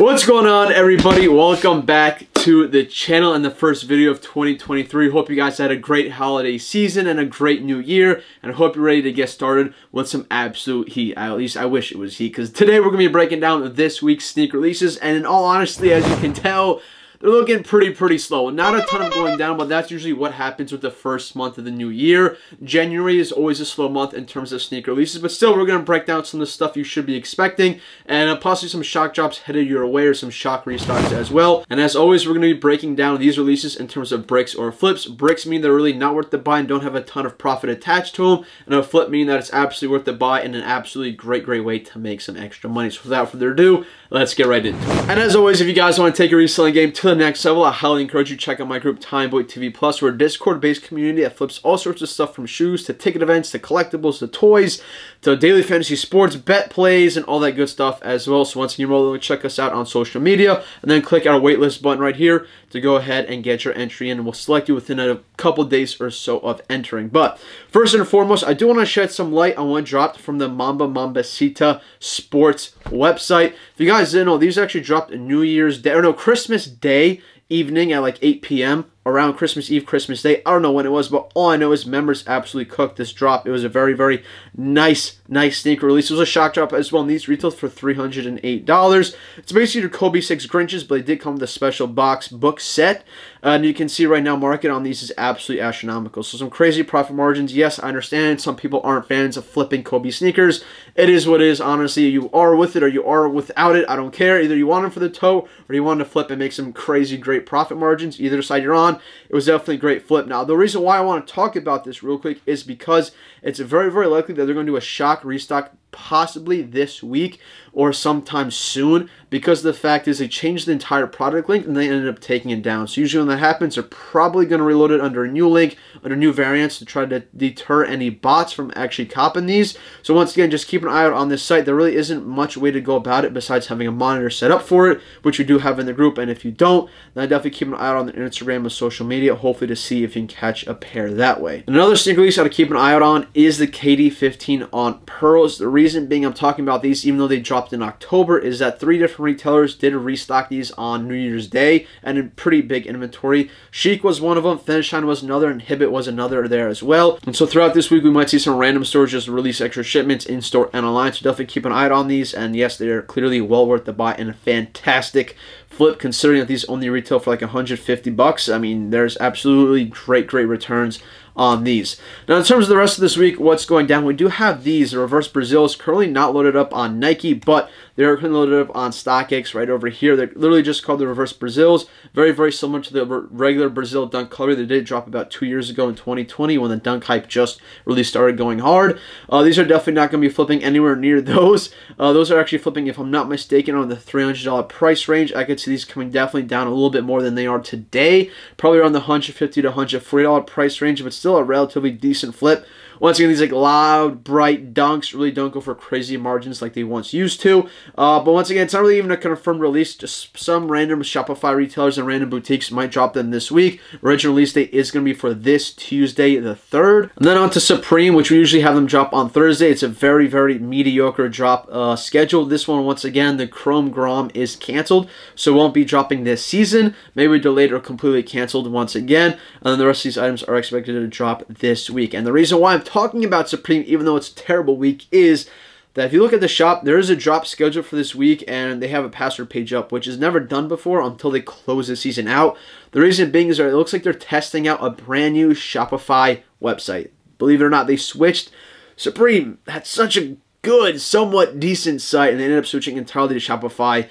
What's going on everybody? Welcome back to the channel and the first video of 2023. Hope you guys had a great holiday season and a great new year and I hope you're ready to get started with some absolute heat. At least I wish it was heat because today we're going to be breaking down this week's sneak releases and in all honesty as you can tell they're looking pretty, pretty slow. Not a ton of going down, but that's usually what happens with the first month of the new year. January is always a slow month in terms of sneaker releases, but still, we're going to break down some of the stuff you should be expecting, and uh, possibly some shock drops headed your way, or some shock restocks as well. And as always, we're going to be breaking down these releases in terms of bricks or flips. Bricks mean they're really not worth the buy and don't have a ton of profit attached to them, and a flip meaning that it's absolutely worth the buy and an absolutely great, great way to make some extra money. So without further ado, let's get right into it. And as always, if you guys want to take your reselling game to the next level, I highly encourage you to check out my group Tommy Boy TV Plus. We're a Discord-based community that flips all sorts of stuff from shoes to ticket events to collectibles to toys to daily fantasy sports, bet plays, and all that good stuff as well. So once again, you're check us out on social media and then click our waitlist button right here to go ahead and get your entry in. And we'll select you within a couple days or so of entering. But first and foremost, I do want to shed some light on what dropped from the Mamba Mambacita Sports website. If you guys didn't know, these actually dropped New Year's Day, or no, Christmas Day evening at like 8 p.m around Christmas Eve, Christmas Day. I don't know when it was, but all I know is members absolutely cooked this drop. It was a very, very nice, nice sneaker release. It was a shock drop as well, and these retailed for $308. It's basically your Kobe 6 Grinches, but they did come with a special box book set. And you can see right now, market on these is absolutely astronomical. So some crazy profit margins. Yes, I understand some people aren't fans of flipping Kobe sneakers. It is what it is. Honestly, you are with it or you are without it. I don't care. Either you want them for the toe or you want to flip and make some crazy great profit margins. Either side you're on. It was definitely a great flip. Now, the reason why I want to talk about this real quick is because it's very, very likely that they're going to do a shock restock possibly this week or sometime soon because the fact is they changed the entire product link and they ended up taking it down. So usually when that happens, they're probably going to reload it under a new link, under new variants to try to deter any bots from actually copying these. So once again, just keep an eye out on this site. There really isn't much way to go about it besides having a monitor set up for it, which we do have in the group. And if you don't, then I definitely keep an eye out on the Instagram and social media, hopefully to see if you can catch a pair that way. Another sneaker release I to keep an eye out on is the KD15 Aunt Pearls. The reason being I'm talking about these, even though they dropped in October, is that three different retailers did restock these on New Year's Day and in pretty big inventory. Shiekh was one of them, Finish Line was another, and Hibbett was another there as well. And so throughout this week, we might see some random stores just release extra shipments in store and online. So definitely keep an eye on these. And yes, they are clearly well worth the buy and a fantastic flip considering that these only retail for like 150 bucks. I mean, there's absolutely great, great returns on these. Now, in terms of the rest of this week, what's going down, we do have these. The Reverse Brazils currently not loaded up on Nike, but they're loaded up on StockX right over here. They're literally just called the Reverse Brazils. Very, very similar to the regular Brazil Dunk color. They did drop about two years ago in 2020 when the Dunk hype just really started going hard. Uh, these are definitely not going to be flipping anywhere near those. Uh, those are actually flipping, if I'm not mistaken, on the $300 price range. I could see these coming definitely down a little bit more than they are today. Probably around the 150 to $140 price range, but still a relatively decent flip. Once again, these like loud, bright dunks really don't go for crazy margins like they once used to. Uh, but once again, it's not really even a confirmed release. Just some random Shopify retailers and random boutiques might drop them this week. Original release date is going to be for this Tuesday, the 3rd. And then on to Supreme, which we usually have them drop on Thursday. It's a very, very mediocre drop uh, schedule. This one, once again, the Chrome Grom is canceled, so won't be dropping this season. Maybe delayed or completely canceled once again. And then the rest of these items are expected to drop this week. And the reason why I'm talking about Supreme, even though it's a terrible week, is that if you look at the shop, there is a drop schedule for this week, and they have a password page up, which is never done before until they close the season out. The reason being is that it looks like they're testing out a brand new Shopify website. Believe it or not, they switched. Supreme had such a good, somewhat decent site, and they ended up switching entirely to Shopify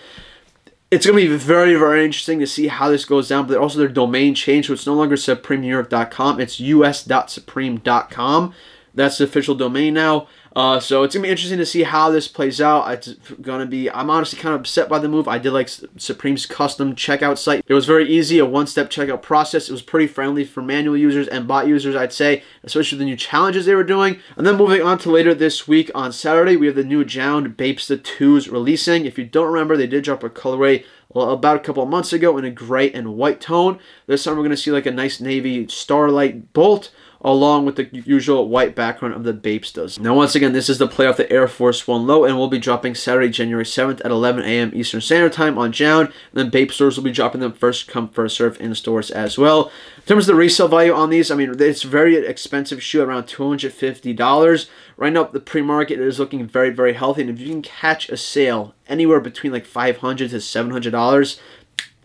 it's going to be very, very interesting to see how this goes down. But also their domain changed, so it's no longer supremenewyork.com. It's us.supreme.com. That's the official domain now. Uh, so it's gonna be interesting to see how this plays out. It's gonna be. I'm honestly kind of upset by the move. I did like Supreme's custom checkout site. It was very easy, a one-step checkout process. It was pretty friendly for manual users and bot users, I'd say, especially the new challenges they were doing. And then moving on to later this week on Saturday, we have the new JJJJound Bapesta 2s releasing. If you don't remember, they did drop a colorway about a couple of months ago in a gray and white tone. This time we're to see like a nice navy starlight bolt along with the usual white background of the Bapestas. Now, once again, this is the play off the Air Force One low, and will be dropping Saturday, January 7th at 11 a.m. Eastern Standard Time on JJJJound. And then Bape stores will be dropping them first come, first serve in stores as well. In terms of the resale value on these, I mean, it's very expensive shoe, around $250. Right now, the pre-market is looking very, very healthy, and if you can catch a sale anywhere between like 500 to $700,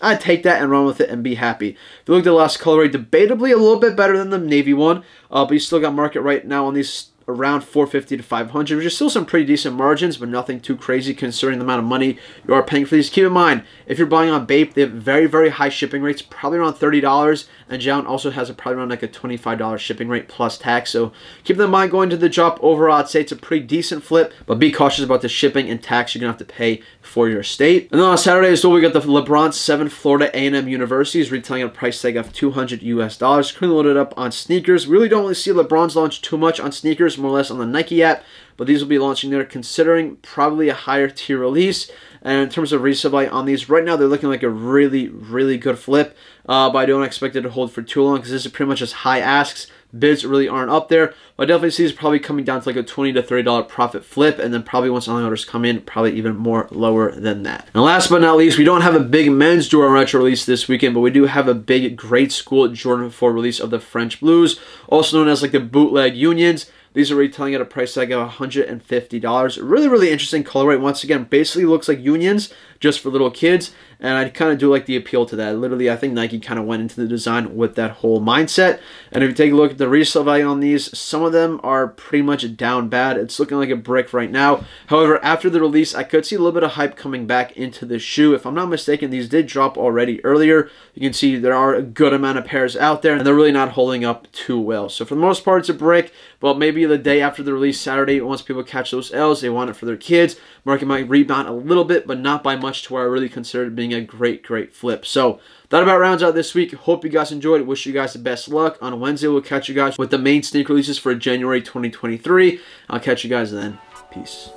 I'd take that and run with it and be happy. If you look at the last colorway, debatably a little bit better than the navy one, uh, but you still got market right now on these around 450 to 500, which is still some pretty decent margins, but nothing too crazy considering the amount of money you are paying for these. Keep in mind, if you're buying on Bape, they have very, very high shipping rates, probably around $30, and JJJJound also has a probably around like a $25 shipping rate plus tax. So keep that in mind going to the drop. Overall, I'd say it's a pretty decent flip, but be cautious about the shipping and tax you're going to have to pay for your state. And then on Saturday as well, we got the LeBron 7 Florida A&M Universities retailing at a price tag of 200 US dollars. Currently loaded up on SNKRS. Really don't really see LeBron's launch too much on SNKRS, more or less on the Nike app, but these will be launching there considering probably a higher tier release. And in terms of value on these, right now they're looking like a really, really good flip. Uh, but I don't expect it to hold for too long because this is pretty much just high asks. Bids really aren't up there. But I definitely see this probably coming down to like a 20 to $30 profit flip. And then probably once online orders come in, probably even more lower than that. And last but not least, we don't have a big men's Jordan Retro release this weekend, but we do have a big grade school Jordan 4 release of the French Blues, also known as like the bootleg unions. These are retailing at a price tag of $150. Really, really interesting colorway. Once again, basically looks like unions just for little kids. And I kind of do like the appeal to that. Literally, I think Nike kind of went into the design with that whole mindset. And if you take a look at the resale value on these, some of them are pretty much down bad. It's looking like a brick right now. However, after the release, I could see a little bit of hype coming back into the shoe. If I'm not mistaken, these did drop already earlier. You can see there are a good amount of pairs out there, and they're really not holding up too well. So for the most part, it's a brick. But maybe the day after the release, Saturday, once people catch those L's, they want it for their kids. Market might rebound a little bit, but not by much to where I really consider it being a great, great flip. So that about rounds out this week. Hope you guys enjoyed. Wish you guys the best luck. On Wednesday, we'll catch you guys with the main sneak releases for January 2023. I'll catch you guys then. Peace.